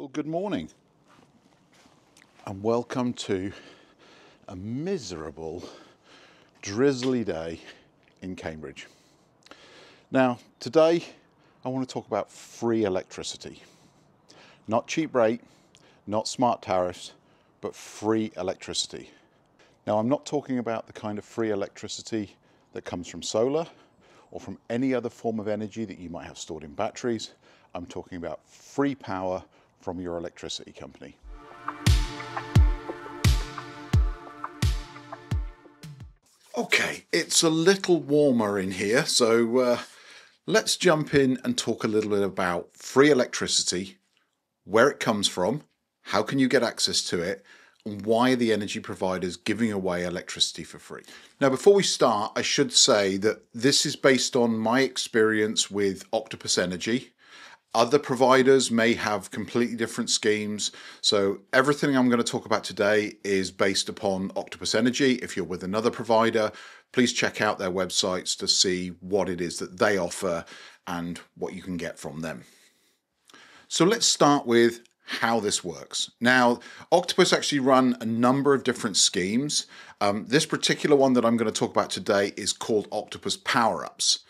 Well, good morning, and welcome to a miserable, drizzly day in Cambridge. Now, today I want to talk about free electricity. Not cheap rate, not smart tariffs, but free electricity. Now, I'm not talking about the kind of free electricity that comes from solar or from any other form of energy that you might have stored in batteries. I'm talking about free power from your electricity company. Okay, it's a little warmer in here, so uh, let's jump in and talk a little bit about free electricity, where it comes from, how can you get access to it, and why the energy providers giving away electricity for free. Now, before we start, I should say that this is based on my experience with Octopus Energy, other providers may have completely different schemes. So everything I'm going to talk about today is based upon Octopus Energy. If you're with another provider, please check out their websites to see what it is that they offer and what you can get from them. So let's start with how this works. Now, Octopus actually run a number of different schemes. Um, this particular one that I'm going to talk about today is called Octopus Power Ups.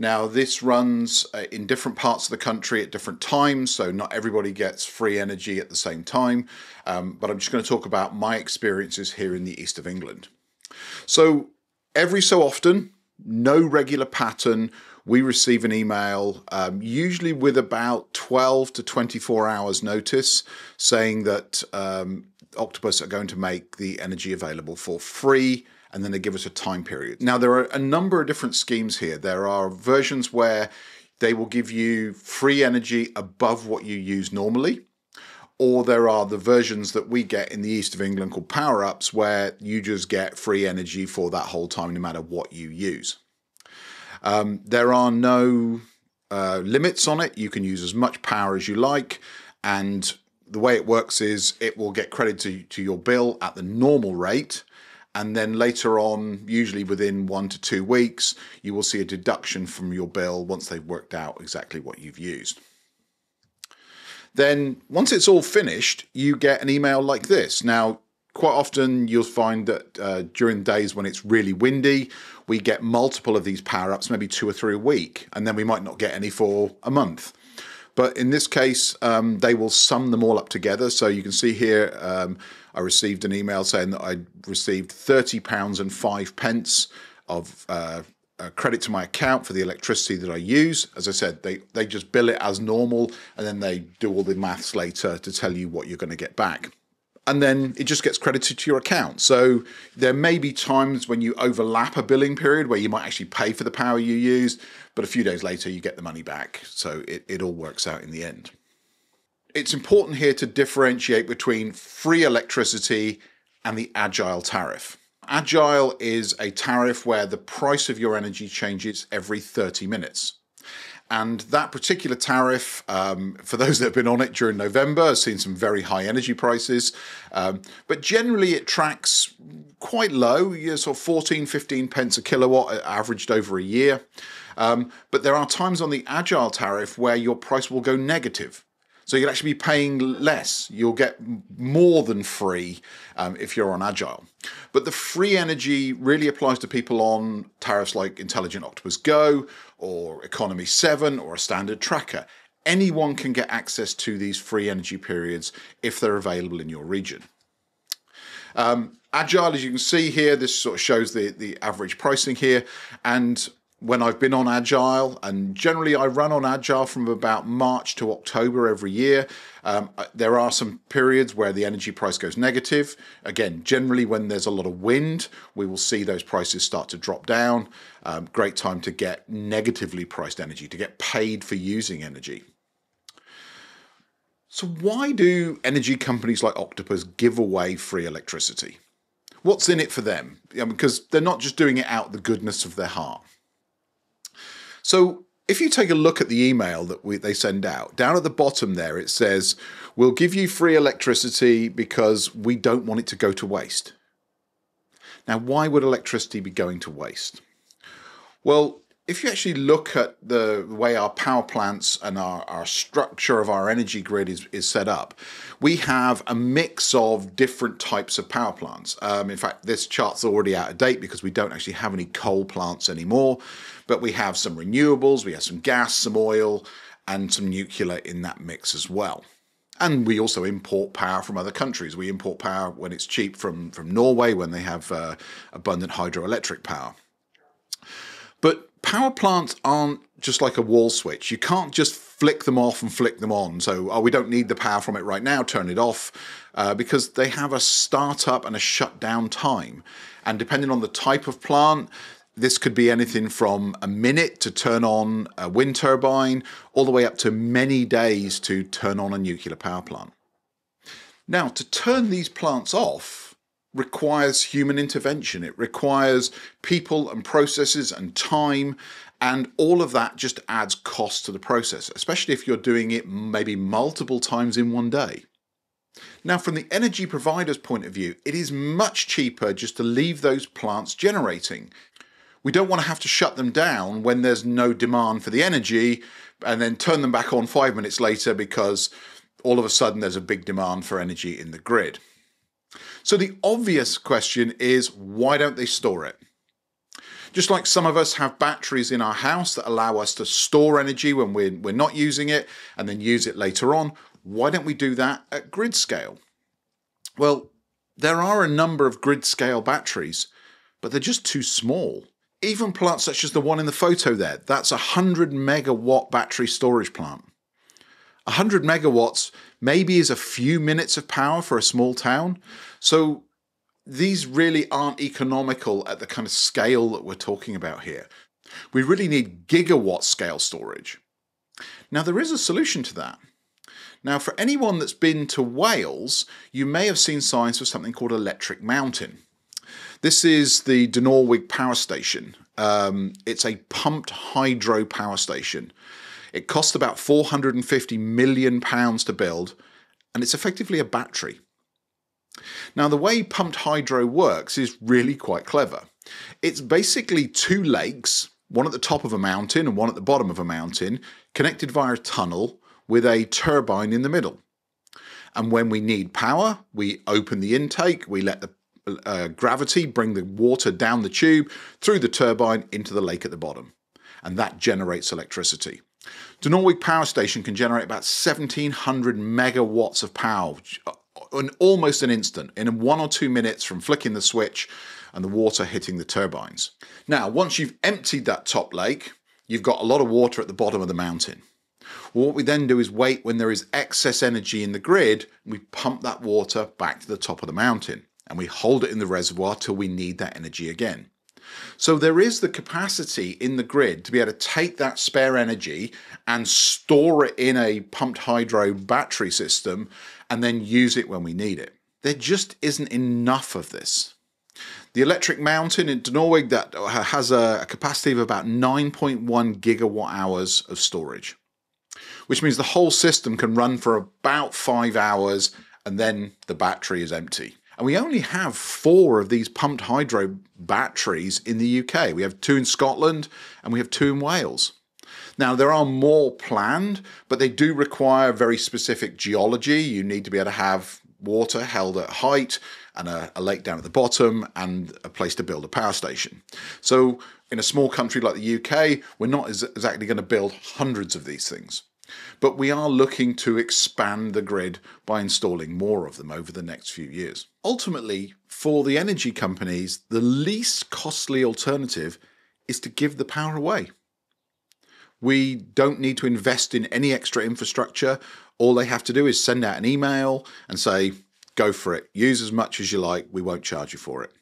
Now, this runs uh, in different parts of the country at different times, so not everybody gets free energy at the same time. Um, but I'm just going to talk about my experiences here in the east of England. So, every so often, no regular pattern, we receive an email, um, usually with about 12 to 24 hours notice, saying that um, Octopus are going to make the energy available for free and then they give us a time period. Now, there are a number of different schemes here. There are versions where they will give you free energy above what you use normally. Or there are the versions that we get in the east of England called power ups, where you just get free energy for that whole time, no matter what you use. Um, there are no uh, limits on it. You can use as much power as you like. And the way it works is it will get credit to, to your bill at the normal rate and then later on, usually within one to two weeks, you will see a deduction from your bill once they've worked out exactly what you've used. Then, once it's all finished, you get an email like this. Now, quite often you'll find that uh, during days when it's really windy, we get multiple of these power ups, maybe two or three a week, and then we might not get any for a month. But in this case, um, they will sum them all up together. So you can see here, um, I received an email saying that I received thirty pounds and five pence of uh, uh, credit to my account for the electricity that I use. As I said, they they just bill it as normal, and then they do all the maths later to tell you what you're going to get back and then it just gets credited to your account. So there may be times when you overlap a billing period where you might actually pay for the power you used, but a few days later you get the money back. So it, it all works out in the end. It's important here to differentiate between free electricity and the agile tariff. Agile is a tariff where the price of your energy changes every 30 minutes. And that particular tariff, um, for those that have been on it during November, has seen some very high energy prices. Um, but generally, it tracks quite low, you know, sort of 14, 15 pence a kilowatt, uh, averaged over a year. Um, but there are times on the Agile tariff where your price will go negative. So you'll actually be paying less. You'll get more than free um, if you're on Agile. But the free energy really applies to people on tariffs like Intelligent Octopus Go or Economy 7 or a standard tracker. Anyone can get access to these free energy periods if they're available in your region. Um, Agile, as you can see here, this sort of shows the, the average pricing here. And when I've been on Agile, and generally I run on Agile from about March to October every year. Um, uh, there are some periods where the energy price goes negative. Again, generally when there's a lot of wind, we will see those prices start to drop down. Um, great time to get negatively priced energy, to get paid for using energy. So, why do energy companies like Octopus give away free electricity? What's in it for them? because they're not just doing it out the goodness of their heart. So if you take a look at the email that we, they send out, down at the bottom there it says, We'll give you free electricity because we don't want it to go to waste. Now, why would electricity be going to waste? Well, if you actually look at the way our power plants and our, our structure of our energy grid is, is set up, we have a mix of different types of power plants. Um, in fact, this chart's already out of date because we don't actually have any coal plants anymore, but we have some renewables, we have some gas, some oil, and some nuclear in that mix as well. And we also import power from other countries. We import power when it's cheap from, from Norway when they have uh, abundant hydroelectric power. But power plants aren't just like a wall switch. You can't just flick them off and flick them on. So, oh, we don't need the power from it right now, turn it off, uh, because they have a startup and a shutdown time. And depending on the type of plant, this could be anything from a minute to turn on a wind turbine, all the way up to many days to turn on a nuclear power plant. Now, to turn these plants off, requires human intervention. It requires people and processes and time, and all of that just adds cost to the process, especially if you're doing it maybe multiple times in one day. Now, from the energy provider's point of view, it is much cheaper just to leave those plants generating. We don't want to have to shut them down when there's no demand for the energy and then turn them back on five minutes later because all of a sudden there's a big demand for energy in the grid. So the obvious question is why don't they store it? Just like some of us have batteries in our house that allow us to store energy when we're, we're not using it and then use it later on, why don't we do that at grid scale? Well, there are a number of grid scale batteries, but they're just too small. Even plants such as the one in the photo there, that's a 100 megawatt battery storage plant. 100 megawatts maybe is a few minutes of power for a small town. So these really aren't economical at the kind of scale that we're talking about here. We really need gigawatt scale storage. Now, there is a solution to that. Now, for anyone that's been to Wales, you may have seen signs for something called Electric Mountain. This is the Dinorwig power station. Um, it's a pumped hydro power station. It costs about 450 million pounds to build, and it's effectively a battery. Now, the way pumped hydro works is really quite clever. It's basically two lakes, one at the top of a mountain and one at the bottom of a mountain, connected via a tunnel with a turbine in the middle. And when we need power, we open the intake, we let the uh, gravity bring the water down the tube through the turbine into the lake at the bottom. And that generates electricity. Dinorwig Power Station can generate about 1700 megawatts of power uh, in almost an instant, in one or two minutes from flicking the switch and the water hitting the turbines. Now, once you've emptied that top lake, you've got a lot of water at the bottom of the mountain. Well, what we then do is wait when there is excess energy in the grid, and we pump that water back to the top of the mountain and we hold it in the reservoir till we need that energy again. So there is the capacity in the grid to be able to take that spare energy and store it in a pumped hydro battery system and then use it when we need it. There just isn't enough of this. The Electric Mountain in Dinorwig that has a capacity of about 9.1 gigawatt hours of storage, which means the whole system can run for about five hours and then the battery is empty. And we only have four of these pumped hydro batteries in the UK. We have two in Scotland and we have two in Wales. Now, there are more planned, but they do require very specific geology. You need to be able to have water held at height and a, a, lake down at the bottom and a place to build a power station. So, in a small country like the UK, we're not exactly going to build hundreds of these things. But we are looking to expand the grid by installing more of them over the next few years. Ultimately, for the energy companies, the least costly alternative is to give the power away. We don't need to invest in any extra infrastructure. All they have to do is send out an email and say, go for it, use as much as you like, we won't charge you for it.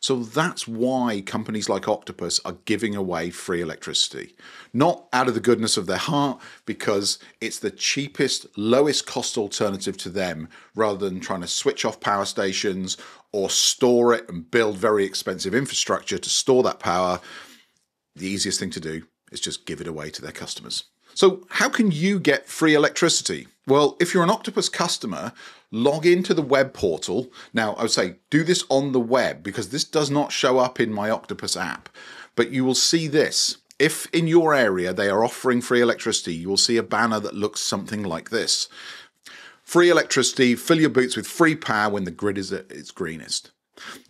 So that's why companies like Octopus are giving away free electricity. Not out of the goodness of their heart, because it's the cheapest, lowest cost alternative to them rather than trying to switch off power stations or store it and build very expensive infrastructure to store that power. The easiest thing to do is just give it away to their customers. So, how can you get free electricity? Well, if you're an Octopus customer, log into the web portal. Now, I would say do this on the web because this does not show up in my Octopus app, but you will see this. If in your area they are offering free electricity, you will see a banner that looks something like this. Free electricity, fill your boots with free power when the grid is at its greenest.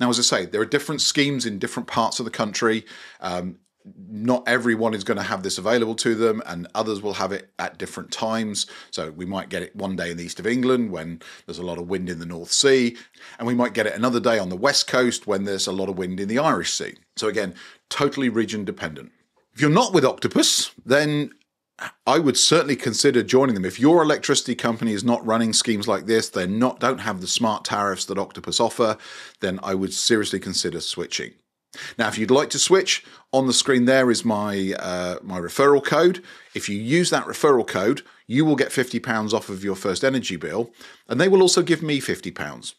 Now, as I say, there are different schemes in different parts of the country. Um, not everyone is going to have this available to them, and others will have it at different times. So we might get it one day in the east of England when there's a lot of wind in the North Sea, and we might get it another day on the west coast when there's a lot of wind in the Irish Sea. So again, totally region dependent. If you're not with Octopus, then I would certainly consider joining them. If your electricity company is not running schemes like this, they're not don't have the smart tariffs that Octopus offer, then I would seriously consider switching. Now, if you'd like to switch, on the screen there is my uh, my referral code. If you use that referral code, you will get £50 off of your first energy bill, and they will also give me £50.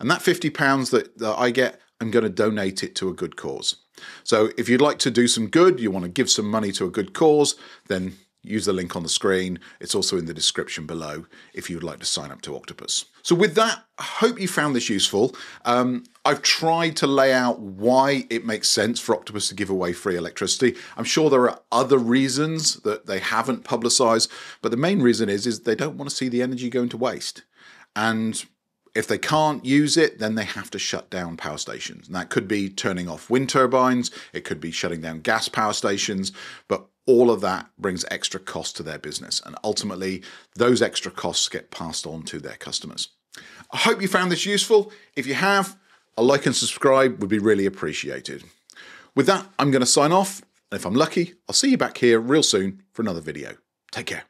And that £50 that, that I get, I'm going to donate it to a good cause. So if you'd like to do some good, you want to give some money to a good cause, then use the link on the screen. It's also in the description below if you would like to sign up to Octopus. So with that, I hope you found this useful. Um, I've tried to lay out why it makes sense for Octopus to give away free electricity. I'm sure there are other reasons that they haven't publicized, but the main reason is, is they don't want to see the energy going to waste. And if they can't use it, then they have to shut down power stations. And that could be turning off wind turbines, it could be shutting down gas power stations, but all of that brings extra cost to their business. And ultimately, those extra costs get passed on to their customers. I hope you found this useful. If you have, a like and subscribe would be really appreciated. With that, I'm going to sign off. And if I'm lucky, I'll see you back here real soon for another video. Take care.